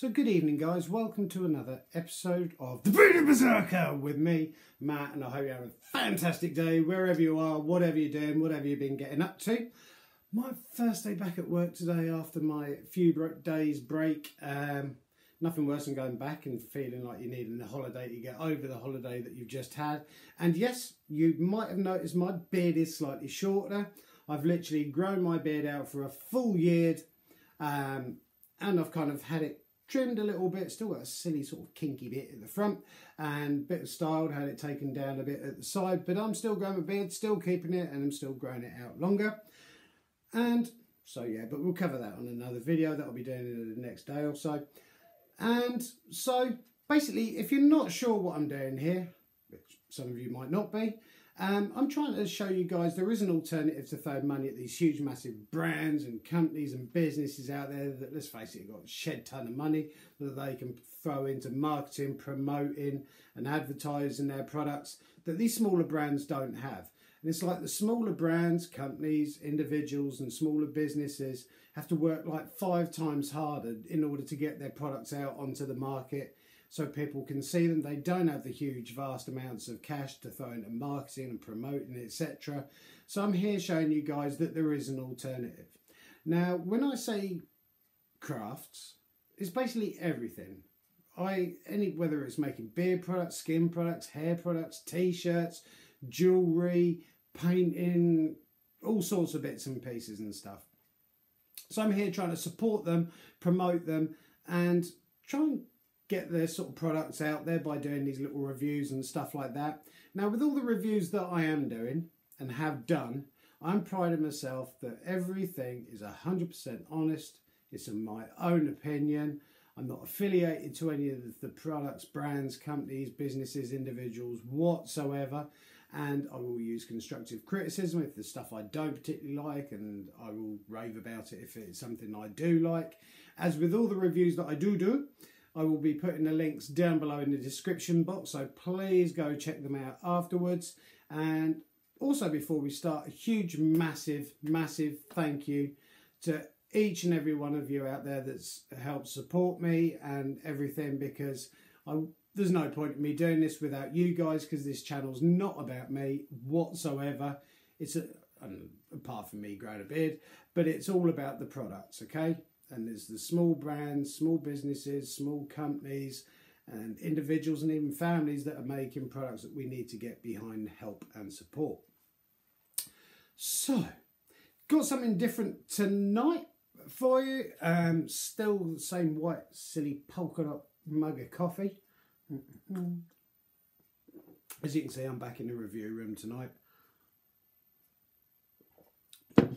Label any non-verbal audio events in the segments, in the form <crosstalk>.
So, good evening, guys. Welcome to another episode of The Bearded Berserker with me, Matt, and I hope you have a fantastic day wherever you are, whatever you're doing, whatever you've been getting up to. My first day back at work today after my few days break. Um, nothing worse than going back and feeling like you're needing a holiday to get over the holiday that you've just had. And yes, you might have noticed my beard is slightly shorter. I've literally grown my beard out for a full year um, and I've kind of had it trimmed a little bit, still got a silly sort of kinky bit at the front and bit of styled, had it taken down a bit at the side, but I'm still growing my beard, still keeping it and I'm still growing it out longer. And so yeah, but we'll cover that on another video that I'll be doing in the next day or so. And so basically, if you're not sure what I'm doing here, which some of you might not be, um, I'm trying to show you guys there is an alternative to throwing money at these huge, massive brands and companies and businesses out there that, let's face it, got a shed ton of money that they can throw into marketing, promoting, and advertising their products that these smaller brands don't have. And it's like the smaller brands, companies, individuals, and smaller businesses have to work like five times harder in order to get their products out onto the market so people can see them. They don't have the huge, vast amounts of cash to throw into marketing and promoting, etc. So I'm here showing you guys that there is an alternative. Now, when I say crafts, it's basically everything. I any whether it's making beer products, skin products, hair products, t-shirts, jewelry, painting, all sorts of bits and pieces and stuff. So I'm here trying to support them, promote them, and try and get their sort of products out there by doing these little reviews and stuff like that. Now, with all the reviews that I am doing and have done, I'm priding myself that everything is 100% honest. It's in my own opinion. I'm not affiliated to any of the products, brands, companies, businesses, individuals whatsoever. And I will use constructive criticism if there's stuff I don't particularly like, and I will rave about it if it's something I do like. As with all the reviews that I do do, I will be putting the links down below in the description box, so please go check them out afterwards. And also, before we start, a huge, massive, massive thank you to each and every one of you out there that's helped support me and everything because I, there's no point in me doing this without you guys because this channel's not about me whatsoever. It's a, apart from me growing a beard, but it's all about the products, okay? And there's the small brands, small businesses, small companies, and individuals and even families that are making products that we need to get behind, help, and support. So, got something different tonight for you. Um, still the same white, silly polka dot mug of coffee. As you can see, I'm back in the review room tonight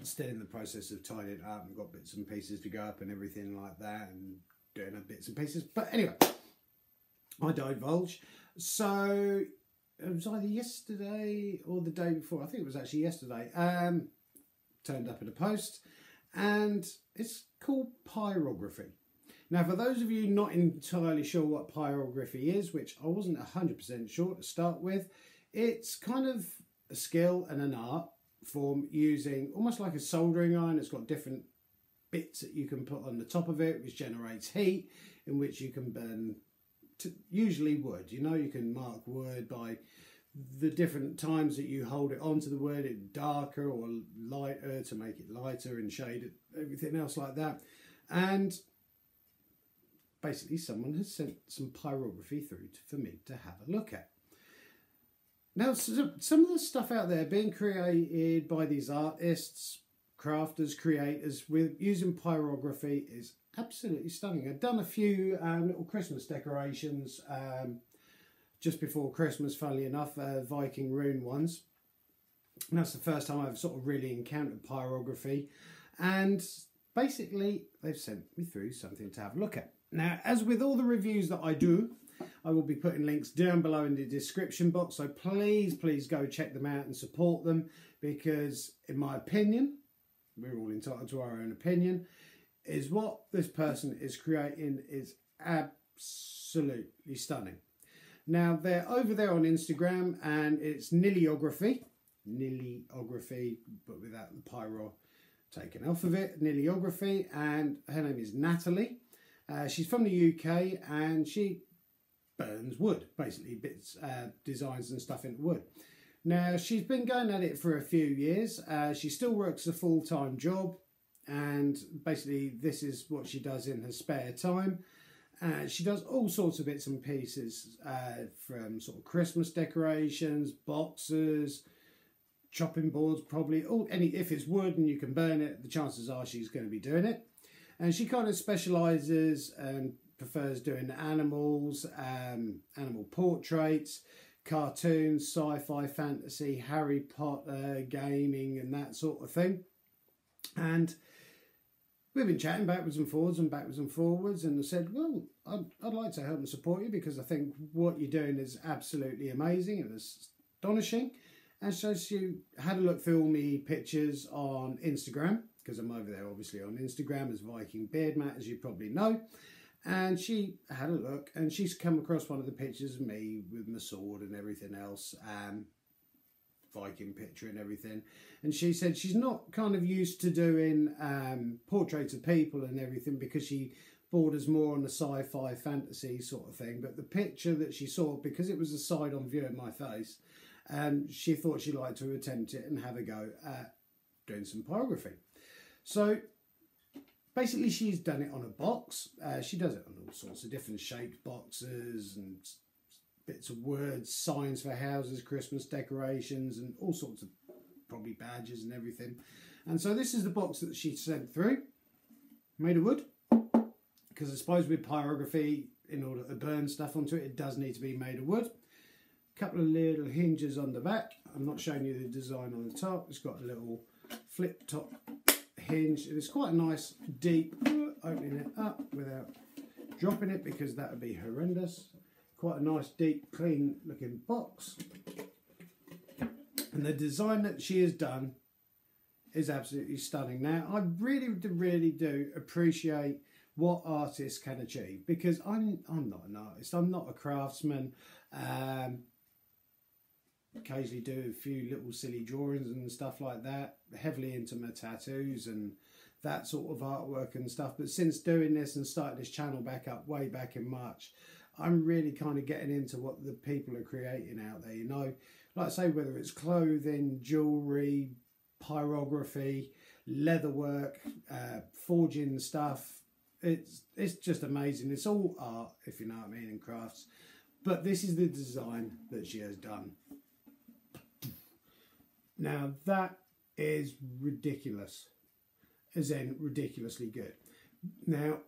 still in the process of tidying it up and got bits and pieces to go up and everything like that and doing up bits and pieces. But anyway, I divulge. So it was either yesterday or the day before. I think it was actually yesterday. Um, turned up in a post and it's called pyrography. Now, for those of you not entirely sure what pyrography is, which I wasn't 100% sure to start with, it's kind of a skill and an art form using almost like a soldering iron. It's got different bits that you can put on the top of it, which generates heat, in which you can burn usually wood. You know, you can mark wood by the different times that you hold it onto the wood, it darker or lighter to make it lighter and shade everything else like that. And basically, someone has sent some pyrography through to, for me to have a look at. Now, some of the stuff out there being created by these artists, crafters, creators with using pyrography is absolutely stunning. I've done a few um, little Christmas decorations um, just before Christmas, funnily enough, uh, Viking rune ones. And that's the first time I've sort of really encountered pyrography. And basically, they've sent me through something to have a look at. Now, as with all the reviews that I do, I will be putting links down below in the description box. So please, please go check them out and support them because, in my opinion, we're all entitled to our own opinion, is what this person is creating is absolutely stunning. Now, they're over there on Instagram and it's Nillyography. Nillyography, but without the pyro taken off of it. Nillyography. And her name is Natalie Uh, she's from the UK and she burns wood, basically bits, uh, designs and stuff into wood. Now she's been going at it for a few years. Uh, she still works a full time job, and basically this is what she does in her spare time. Uh, she does all sorts of bits and pieces, uh, from sort of Christmas decorations, boxes, chopping boards, probably all any if it's wood and you can burn it, the chances are she's going to be doing it. And she kind of specialises and prefers doing animals, um, animal portraits, cartoons, sci-fi, fantasy, Harry Potter, gaming, and that sort of thing. And we've been chatting backwards and forwards and backwards and forwards, and I said, well, I'd, I'd like to help and support you because I think what you're doing is absolutely amazing. Was astonishing. And so she had a look through all my pictures on Instagram because I'm over there obviously on Instagram as Viking Beard Mat, as you probably know. And she had a look and she's come across one of the pictures of me with my sword and everything else, um, Viking picture and everything. And she said she's not kind of used to doing um, portraits of people and everything because she borders more on the sci-fi fantasy sort of thing. But the picture that she saw, because it was a side-on view of my face, um, she thought she'd like to attempt it and have a go at doing some pyrography. So basically she's done it on a box. Uh, she does it on all sorts of different shaped boxes and bits of words, signs for houses, Christmas decorations, and all sorts of probably badges and everything. And so this is the box that she sent through, made of wood, because I suppose with pyrography, in order to burn stuff onto it, it does need to be made of wood. A couple of little hinges on the back. I'm not showing you the design on the top. It's got a little flip top hinge. It is quite a nice deep, opening it up without dropping it because that would be horrendous. Quite a nice deep clean looking box. And the design that she has done is absolutely stunning. Now I really, really do appreciate what artists can achieve because I'm I'm not an artist. I'm not a craftsman. Um, occasionally do a few little silly drawings and stuff like that. Heavily into my tattoos and that sort of artwork and stuff. But since doing this and starting this channel back up way back in March, I'm really kind of getting into what the people are creating out there. You know, like I say, whether it's clothing, jewelry, pyrography, leatherwork, uh, forging stuff. It's it's just amazing. It's all art, if you know what I mean, and crafts. But this is the design that she has done. Now that is ridiculous, as in ridiculously good. Now,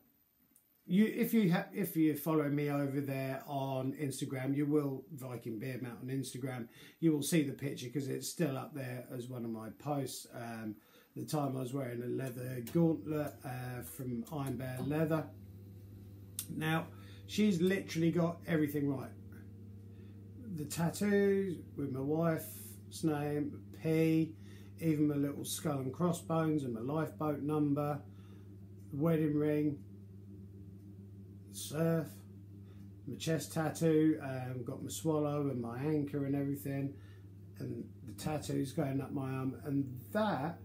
you if you have if you follow me over there on Instagram, you will Viking Beard Mat on Instagram. You will see the picture because it's still up there as one of my posts. Um, the time I was wearing a leather gauntlet uh, from Iron Bear Leather. Now, she's literally got everything right. The tattoos with my wife's name, Even my little skull and crossbones and my lifeboat number, wedding ring, surf, my chest tattoo, um, got my swallow and my anchor and everything, and the tattoos going up my arm, and that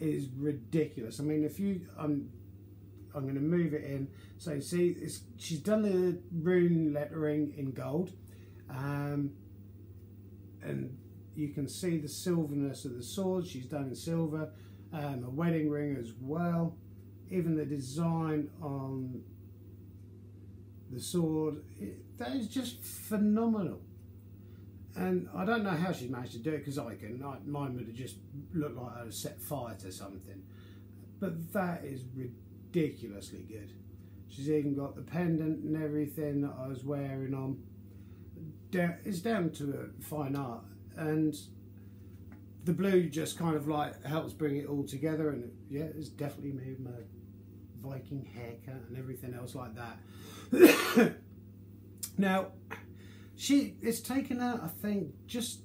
is ridiculous. I mean, if you, I'm, I'm going to move it in. So you see, she's done the rune lettering in gold, um, and you can see the silverness of the sword. She's done in silver um, a wedding ring as well. Even the design on the sword it, that is just phenomenal. And I don't know how she managed to do it because I can I, mine would have just looked like I had set fire to something. But that is ridiculously good. She's even got the pendant and everything that I was wearing on. It's down to a fine art and the blue just kind of like helps bring it all together and it, yeah it's definitely made my Viking haircut and everything else like that. <coughs> Now she it's taken her I think just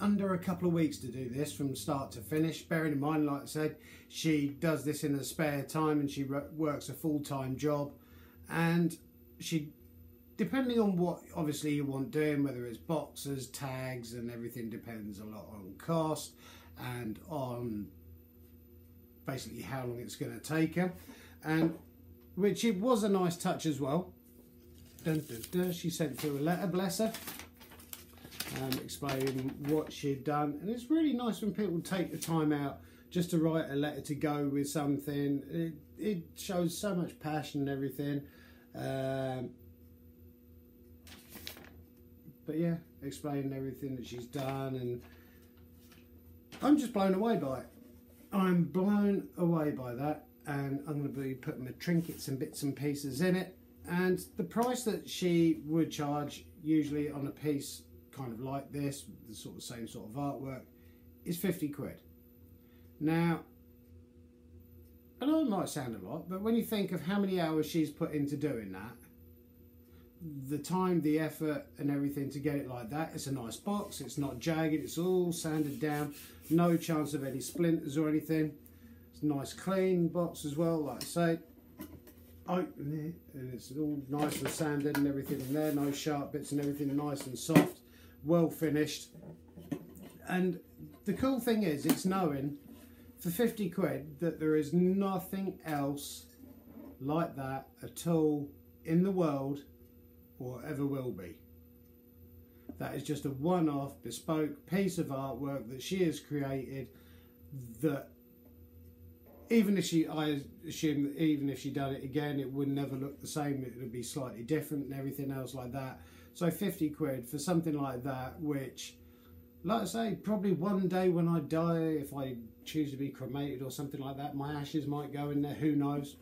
under a couple of weeks to do this from start to finish. Bearing in mind like I said she does this in her spare time and she works a full-time job and she depending on what obviously you want doing, whether it's boxes, tags, and everything depends a lot on cost and on basically how long it's going to take her. And which it was a nice touch as well. Dun, dun, dun. She sent through a letter, bless her, um, explaining what she'd done. And it's really nice when people take the time out just to write a letter to go with something. It, it shows so much passion and everything. Um, but yeah, explaining everything that she's done, and I'm just blown away by it. I'm blown away by that, and I'm going to be putting my trinkets and bits and pieces in it. And the price that she would charge, usually on a piece kind of like this, the sort of same sort of artwork, is 50 quid. Now, I know it might sound a lot, but when you think of how many hours she's put into doing that, the time, the effort, and everything to get it like that, it's a nice box, it's not jagged, it's all sanded down, no chance of any splinters or anything. It's a nice clean box as well, like I say. Open it, and it's all nice and sanded and everything in there, no sharp bits and everything, nice and soft, well finished. And the cool thing is, it's knowing for 50 quid that there is nothing else like that at all in the world or ever will be. That is just a one off bespoke piece of artwork that she has created that even if she I assume that even if she done it again it would never look the same it would be slightly different and everything else like that so 50 quid for something like that which like I say, probably one day when I die, if I choose to be cremated or something like that, my ashes might go in there, who knows?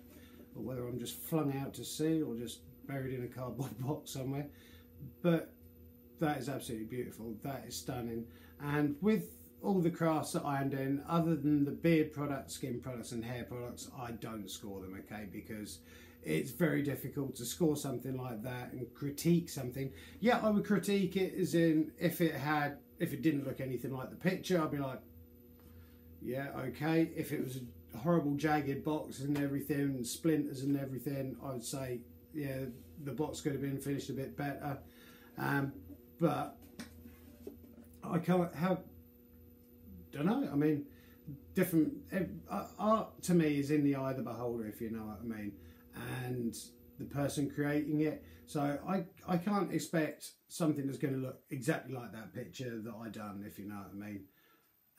Or whether I'm just flung out to sea or just buried in a cardboard <laughs> box somewhere. But that is absolutely beautiful. That is stunning. And with all the crafts that I am doing, other than the beard products, skin products, and hair products, I don't score them, okay? Because it's very difficult to score something like that and critique something. Yeah, I would critique it as in if it had if it didn't look anything like the picture, I'd be like, yeah, okay. If it was a horrible jagged box and everything, splinters and everything, I would say, yeah, the box could have been finished a bit better. Um, but I can't, help, don't know. I mean, different, uh, art to me is in the eye of the beholder, if you know what I mean. And the person creating it. So I, I can't expect something that's going to look exactly like that picture that I done, if you know what I mean.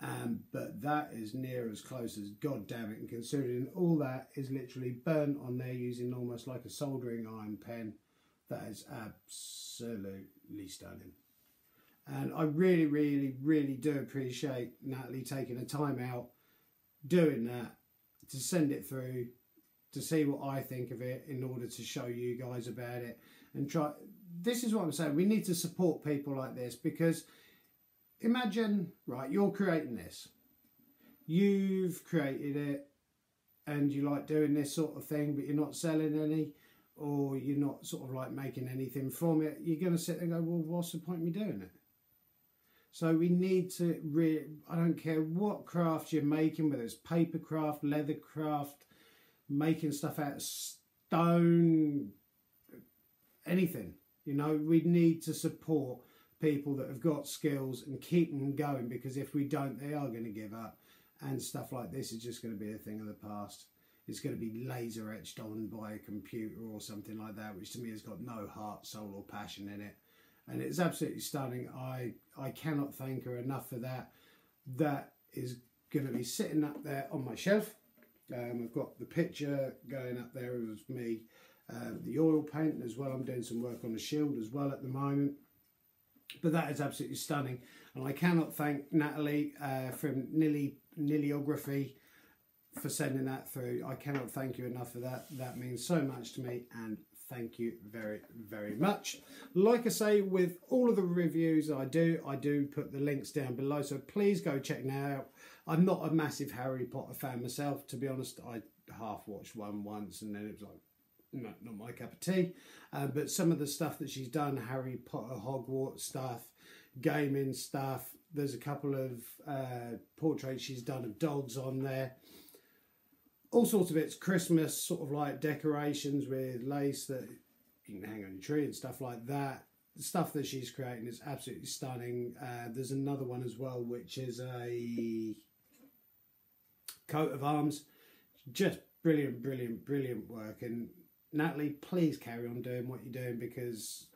Um, but that is near as close as God damn it. And considering all that is literally burnt on there using almost like a soldering iron pen, that is absolutely stunning. And I really, really, really do appreciate Natalie taking the time out doing that to send it through to see what I think of it in order to show you guys about it and try. This is what I'm saying. We need to support people like this because imagine, right, you're creating this. You've created it and you like doing this sort of thing, but you're not selling any or you're not sort of like making anything from it. You're going to sit there and go, well, what's the point of me doing it? So we need to I don't care what craft you're making, whether it's paper craft, leather craft, making stuff out of stone, anything. You know, we need to support people that have got skills and keep them going because if we don't, they are going to give up. And stuff like this is just going to be a thing of the past. It's going to be laser etched on by a computer or something like that, which to me has got no heart, soul, or passion in it. And it's absolutely stunning. I I cannot thank her enough for that. That is going to be sitting up there on my shelf um, I've got the picture going up there of me, uh, the oil paint as well. I'm doing some work on the shield as well at the moment. But that is absolutely stunning. And I cannot thank Natalie uh, from Nilly, Nillyography for sending that through. I cannot thank you enough for that. That means so much to me and thank you very, very much. Like I say, with all of the reviews I do, I do put the links down below. So please go check now. I'm not a massive Harry Potter fan myself, to be honest. I half watched one once and then it was like, no, not my cup of tea. Uh, but some of the stuff that she's done, Harry Potter, Hogwarts stuff, gaming stuff, there's a couple of uh, portraits she's done of dogs on there. All sorts of it's Christmas sort of like decorations with lace that you can hang on your tree and stuff like that. The stuff that she's creating is absolutely stunning. Uh, there's another one as well, which is a coat of arms. Just brilliant, brilliant, brilliant work. And Natalie, please carry on doing what you're doing because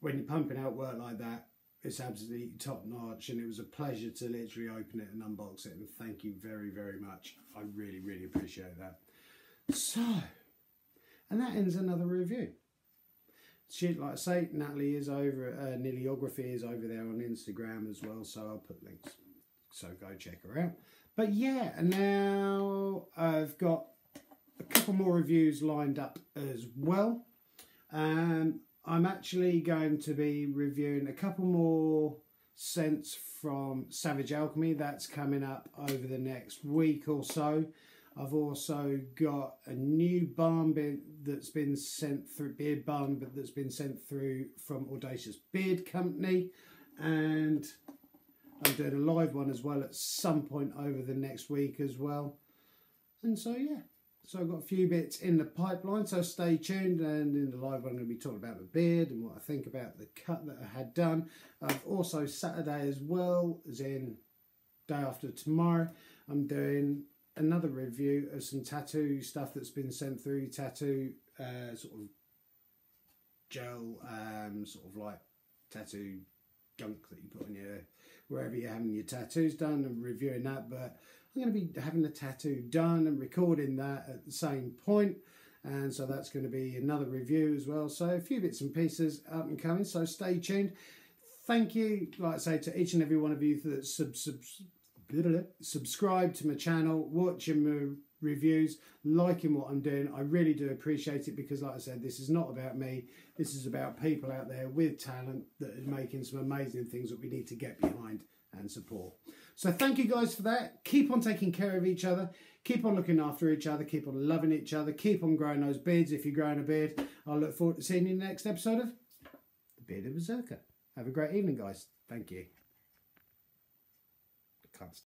when you're pumping out work like that, it's absolutely top notch. And it was a pleasure to literally open it and unbox it. And thank you very, very much. I really, really appreciate that. So, and that ends another review. She, like I say, Natalie is over, uh, Nillyography is over there on Instagram as well. So I'll put links. So go check her out. But yeah, and now I've got a couple more reviews lined up as well. Um, I'm actually going to be reviewing a couple more scents from Savage Alchemy. That's coming up over the next week or so. I've also got a new balm that's been sent through beard balm, but that's been sent through from Audacious Beard Company, and I'm doing a live one as well at some point over the next week as well. And so yeah, so I've got a few bits in the pipeline, so stay tuned. And in the live, I'm going to be talking about the beard and what I think about the cut that I had done. I've also Saturday as well, as in day after tomorrow, I'm doing another review of some tattoo stuff that's been sent through. Tattoo uh, sort of gel, um, sort of like tattoo gunk that you put on your wherever you're having your tattoos done and reviewing that. But I'm going to be having the tattoo done and recording that at the same point. And so that's going to be another review as well. So a few bits and pieces up and coming. So stay tuned. Thank you, like I say, to each and every one of you that sub, sub, subscribe to my channel, watching my reviews, liking what I'm doing. I really do appreciate it because, like I said, this is not about me. This is about people out there with talent that are making some amazing things that we need to get behind and support. So thank you guys for that. Keep on taking care of each other. Keep on looking after each other. Keep on loving each other. Keep on growing those beards if you're growing a beard. I'll look forward to seeing you in the next episode of The Bearded Berserker. Have a great evening, guys. Thank you.